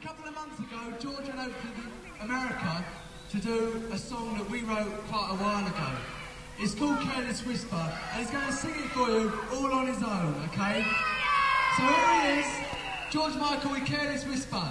a couple of months ago, George went over to America to do a song that we wrote quite a while ago. It's called Careless Whisper, and he's going to sing it for you all on his own, okay? So here he is, George Michael with Careless Whisper.